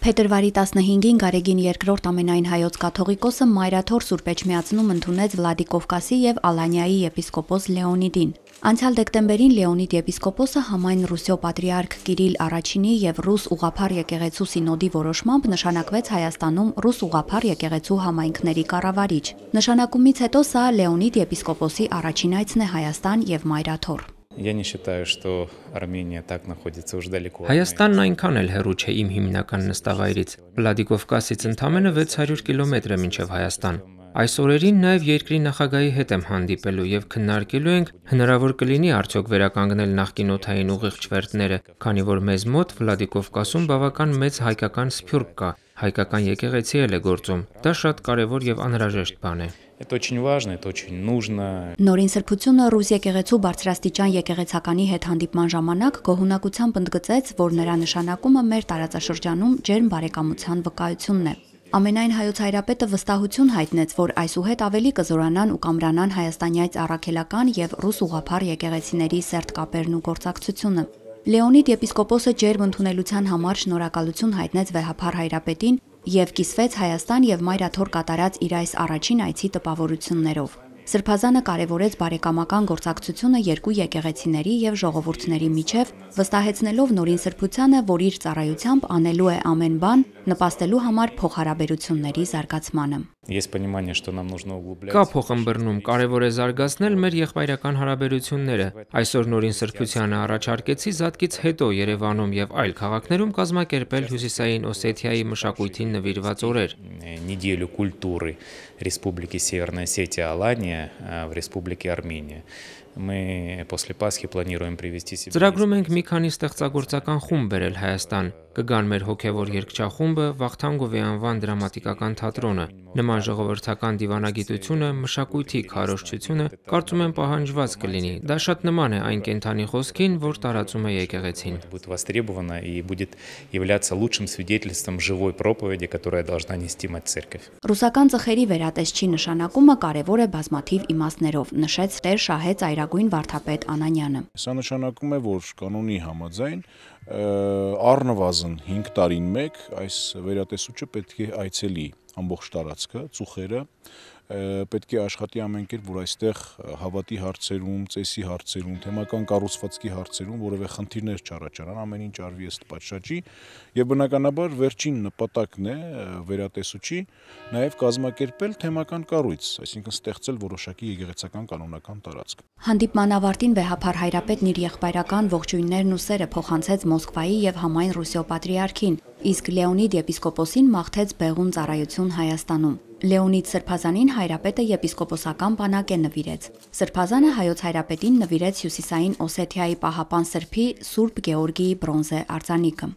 Փետրվարի 15-ին Գարեգին II ամենայն հայոց կաթողիկոսը Մայրաթոր Սուրբ Էջմիածնում ընդունեց Վլադիկովկասի եւ Ալանիայի եպիսկոպոս Լեոնիդին։ Անցյալ դեկտեմբերին Լեոնիդ եպիսկոպոսը համայն Ռուսիո պատրիարք Կիրիլ Արաչինի եւ Ռուս ուղափառ եկեղեցու սինոդի որոշմամբ նշանակվեց Հայաստանում Ռուս ուղափառ եկեղեցու համայնքների կառավարիչ։ Նշանակումից հետո սա Լեոնիդ եպիսկոպոսի առաջին այցն է Հայաստան եւ Մայրաթոր։ Я не считаю, что Армения так находится уж далеко. Հայաստանն այնքան էլ հեռու չէ իմ հիմնական նստավայրից։ Վլադիկովկասից ընդամենը 600 կիլոմետր է մինչև Հայաստան։ Այս օրերին նաև երկրի նախագահի հետ եմ հանդիպելու եւ քննարկելու ենք հնարավոր կլինի արդյոք վերականգնել նախկին օթային ուղիղ չվերթները, քանի որ մեզ մոտ Վլադիկովկասում բավական մեծ հայկական սփյուռք կա, հայկական եկեղեցի էլ է գործում։ Դա շատ կարեւոր եւ անհրաժեշտ բան է։ Это очень важно, это очень нужно. Նորին սրբությունը Ռուս եկեղեցու բարձրաստիճան եկեղեցականի հետ հանդիպման ժամանակ գոհունակությամբ ընդգծեց, որ նրա նշանակումը մեր տարածաշրջանում ջերմ բարեկամության վկայությունն է։ Ամենայն հայոց հայրապետը վստահություն հայտնեց, որ այսուհետ ավելի կզորանան ու կամրանան հայաստանյայց առաքելական եւ ռուս ուղափառ եկեղեցիների սերտ կապերն ու գործակցությունը։ Լեոնիդ եպիսկոպոսը ջերմ ընդունելության համար շնորհակալություն հայտնեց վեհափառ հայրապետին եւ կիսվեց Հայաստան եւ Մայրաթոր կատարած իր այս առաջին այցի տպավորություններով։ Սրբազանը կարևորեց բարեկամական գործակցությունը երկու եկեղեցիների եւ ժողովուրդների միջև, վստահեցնելով նորին սրբությանը, որ իր ծառայությամբ անելու է ամեն բան, նպաստելու համար փոխհարաբերությունների զարգացմանը։ Есть понимание, что нам нужно Կա углублять. փոխըմբռնում, կարևոր է զարգացնել մեր եղբայրական հարաբերությունները։ Այսօր նորին սրբությանը առաջարկեցի զատկից հետո Երևանում եւ այլ քաղաքներում կազմակերպել Հյուսիսային Օսեթիայի մշակույթին նվիրված օրեր։ э, неделю культуры Республики Северная Осетия Алания э, в Республике Армения. Мы после Пасхи планируем привести себя. Ծրագրում ենք մի քանի ստեղծագործական խումբ բերել Հայաստան։ Կգան մեր հոգևոր երգչախումբը, Վախթանգովի անվան դրամատիկական թատրոնը։ Նման ժողովրդական դիվանագիտությունը, մշակույթի քարոշչությունը կարծում եմ պահանջված կլինի։ Դա շատ նման է այն կենթանի խոսքին, որ տարածում է եկեղեցին։ будет востребована и будет являться лучшим свидетельством живой проповеди, которая должна нести мать церковь. Ռուսական ծխերի վերատեսչի նշանակումը կարևոր է բազմաթիվ իմաստներով, նշեց Տեր Շահե ծայրագույն վարդապետ Անանյանը։ Սա նշանակում է, որ կանոնի համաձայն առնվազն 5 տարին մեկ այս վերատեսուչը պետք է այցելի ամբողջ տարածքը, ծուխերը, պետք է աշխատի ամեն կերպ, որ այստեղ հավատի հարցերում, ծեսի հարցերում, թեմական կառուցվածքի հարցերում որևէ խնդիրներ չառաջանան, ամեն ինչ արվի ըստ պատշաճի եւ բնականաբար վերջին նպատակն է վերատեսուչի նաեւ կազմակերպել թեմական կառույց, այսինքն ստեղծել որոշակի եկեղեցական կանոնական տարածք։ Հանդիպման ավարտին վեհափառ հայրապետն իր եղբայրական ողջույններն ու սերը փոխանցեց Մոսկվայի եւ համայն Ռուսիո պատրիարքին, իսկ Լեոնիդ եպիսկոպոսին մաղթեց բեղուն ծառայություն Հայաստանում։ Լեոնիդ Սրբազանին հայրապետը եպիսկոպոսական բանակ է նվիրեց։ Սրբազանը հայոց հայրապետին նվիրեց Հյուսիսային Օսեթիայի պահապան սրբի Սուրբ Գեորգիի բրոնզե արձանիկը։